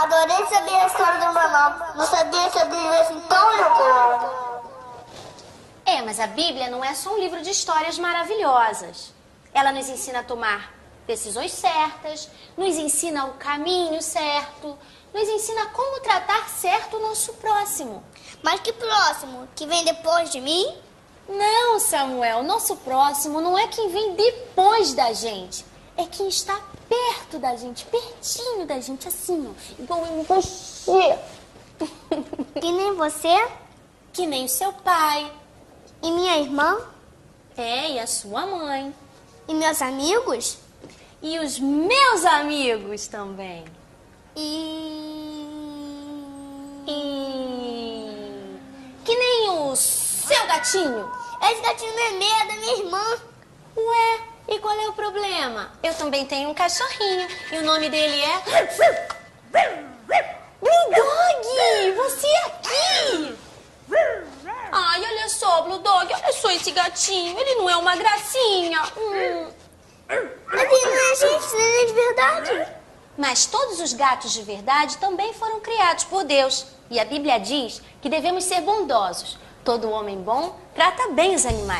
Adorei saber a história do irmão. Não sabia que a Bíblia é assim tão legal. É, mas a Bíblia não é só um livro de histórias maravilhosas. Ela nos ensina a tomar decisões certas, nos ensina o caminho certo, nos ensina como tratar certo o nosso próximo. Mas que próximo? Que vem depois de mim? Não, Samuel, nosso próximo não é quem vem depois da gente. É quem está perto da gente, pertinho da gente, assim, ó. Igual em você. Que nem você Que nem o seu pai. e minha irmã É, e a sua mãe. e meus amigos E os meus amigos também. e... E. Que nem o seu gatinho. Esse gatinho Nenê é da minha irmã. Qual é o problema? Eu também tenho um cachorrinho e o nome dele é. Blue Dog! Você aqui! Ai, olha só, Blue Dog, olha só esse gatinho. Ele não é uma gracinha. Hum. Mas ele não é gente, Nenê de verdade. Mas todos os gatos de verdade também foram criados por Deus. E a Bíblia diz que devemos ser bondosos. Todo homem bom trata bem os animais.